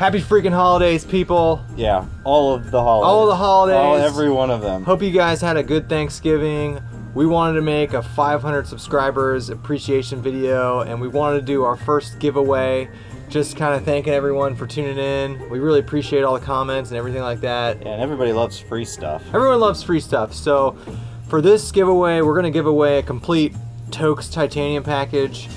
Happy freaking holidays, people. Yeah, all of the holidays. All the holidays. All, every one of them. Hope you guys had a good Thanksgiving. We wanted to make a 500 subscribers appreciation video, and we wanted to do our first giveaway. Just kind of thanking everyone for tuning in. We really appreciate all the comments and everything like that. Yeah, and everybody loves free stuff. Everyone loves free stuff. So for this giveaway, we're going to give away a complete Toaks titanium package.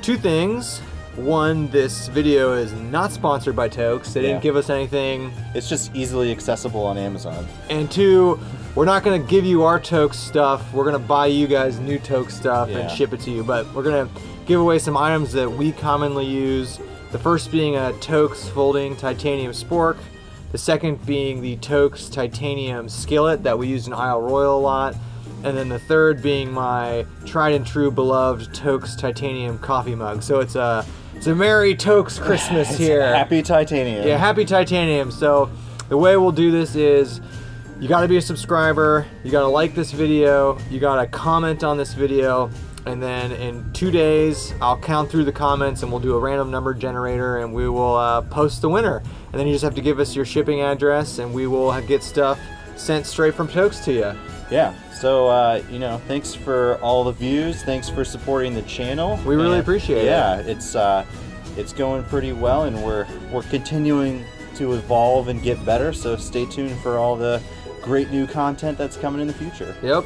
Two things. One, this video is not sponsored by Toaks. They didn't give us anything. It's just easily accessible on Amazon. And two, we're not going to give you our Toaks stuff. We're going to buy you guys new Toaks stuff Yeah. and ship it to you. But we're going to give away some items that we commonly use. The first being a Toaks folding titanium spork. The second being the Toaks titanium skillet that we use in Isle Royale a lot. And then the third being my tried and true beloved Toaks titanium coffee mug. So it's a it's a merry Toaks Christmas here. Happy titanium. Yeah, happy titanium. So the way we'll do this is you got to be a subscriber, you got to like this video, you got to comment on this video, and then in two days I'll count through the comments and we'll do a random number generator and we will uh, post the winner. And then you just have to give us your shipping address and we will have- get stuff sent straight from Toaks to you. Yeah. So uh, you know, thanks for all the views. Thanks for supporting the channel. We really And, appreciate it. yeah, it's uh, it's going pretty well, and we're we're continuing to evolve and get better. So stay tuned for all the great new content that's coming in the future. Yep.